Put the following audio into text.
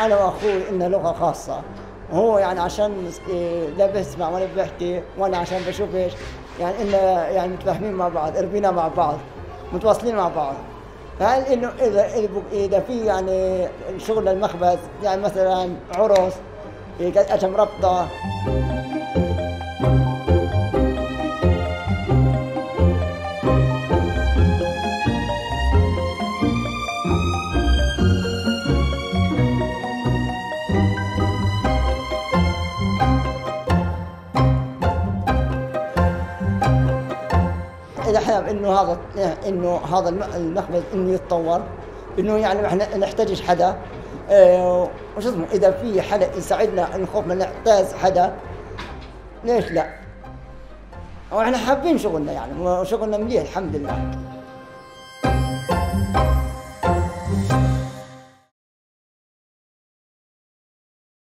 أنا وأخوي انها لغة خاصة. هو يعني عشان إيه، لا بسمع ولا بحكي وأنا عشان بشوفش يعني إنه يعني متفاهمين مع بعض ربينا مع بعض متواصلين مع بعض. هل إنه إذا إذا في يعني شغل المخبز يعني مثلا عرس إيه، اجم ربطه اذا حاب إنه هذا إنه هذا المخبز إنه يتطور إنه يعني إحنا نحتاج حدا. آه وش اسمه؟ إذا في حدا يساعدنا نخوف من نحتاج حدا ليش لا؟ وإحنا حابين شغلنا يعني شغلنا مليح الحمد لله.